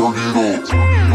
turn it up.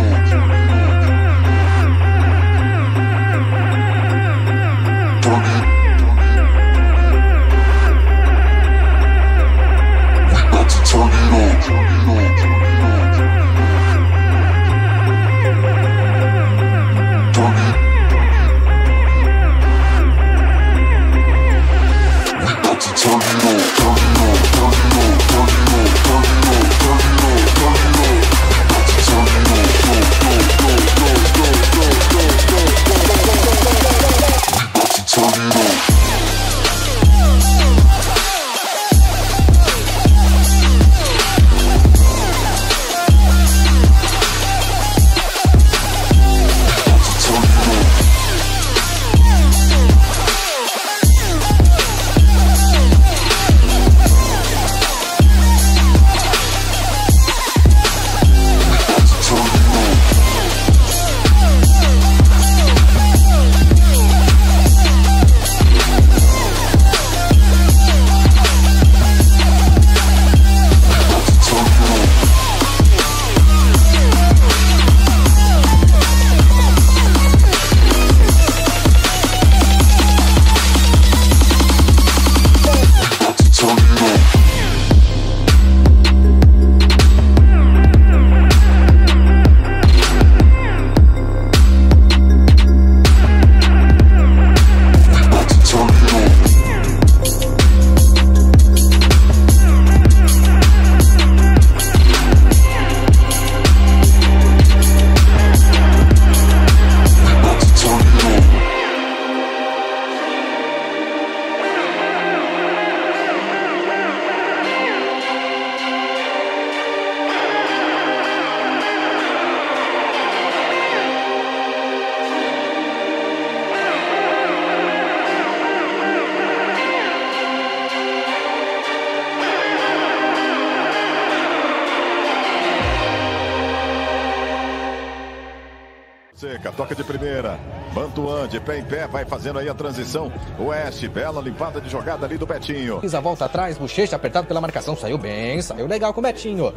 Seca, toca de primeira. Mantuan, de pé em pé, vai fazendo aí a transição. Oeste, bela limpada de jogada ali do Betinho. Fiz a volta atrás, bochecha apertado pela marcação. Saiu bem, saiu legal com o Betinho.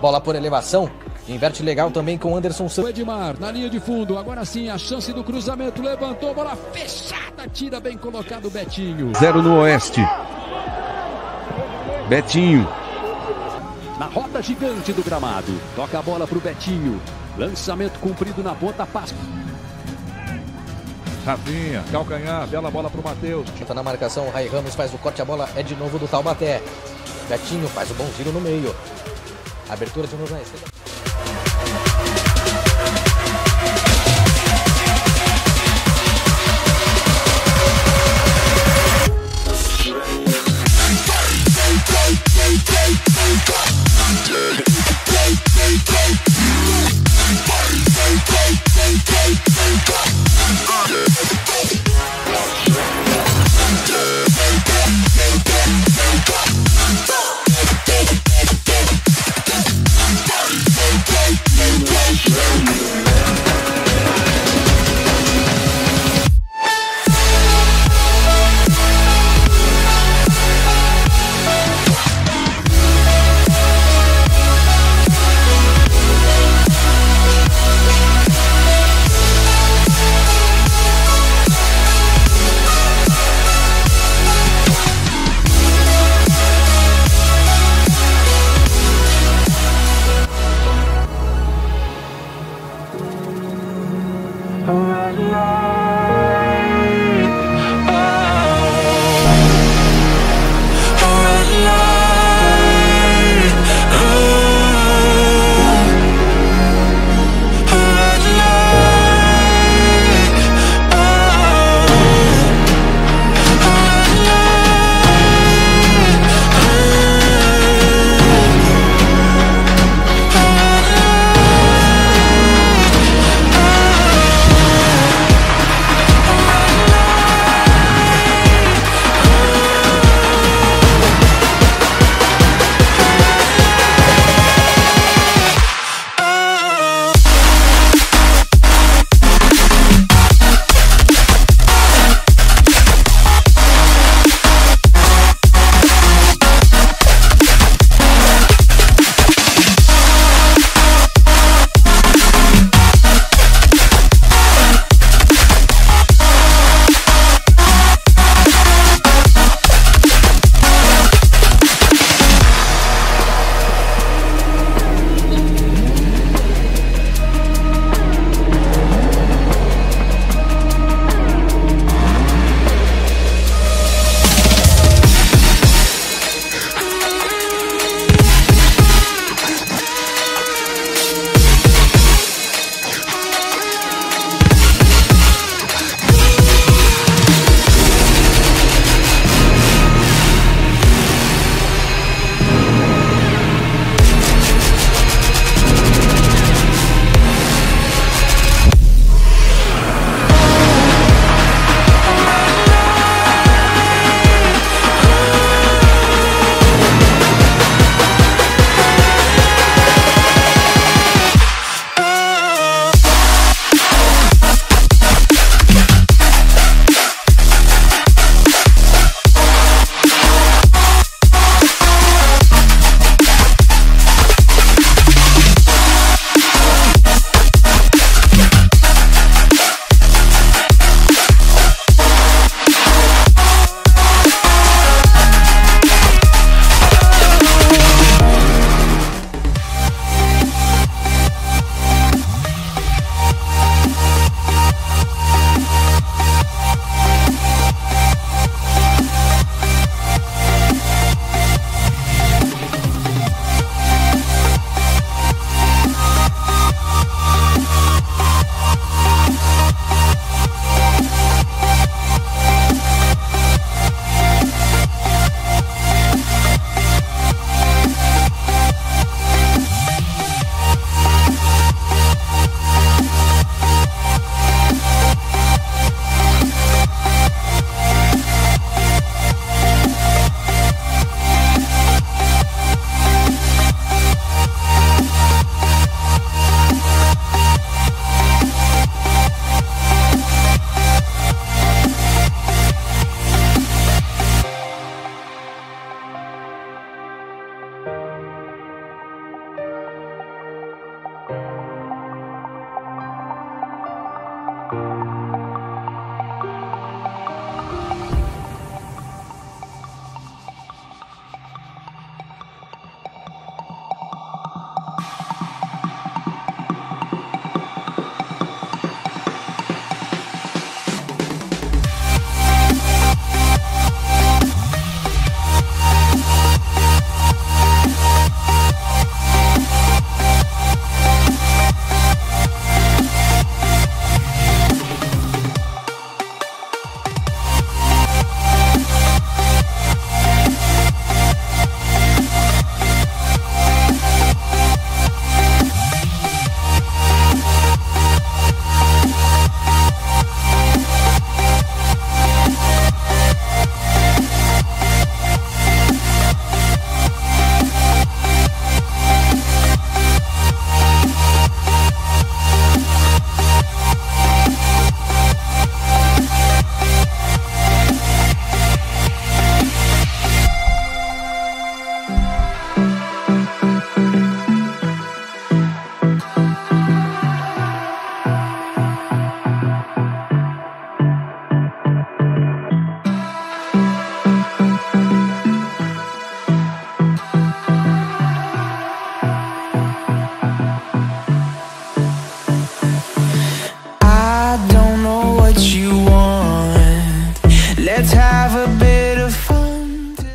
Bola por elevação. Inverte legal também com o Anderson O Santos. Edmar na linha de fundo. Agora sim a chance do cruzamento. Levantou, bola fechada. Tira bem colocado o Betinho. Zero no Oeste. Betinho. Na roda gigante do gramado. Toca a bola pro Betinho. Lançamento cumprido na ponta. Passa. Rafinha, calcanhar, bela bola pro Matheus. Tá na marcação, o Rai Ramos faz o corte, a bola é de novo do Taubaté. Betinho faz o bom giro no meio. Abertura de novo na esquerda. Bye.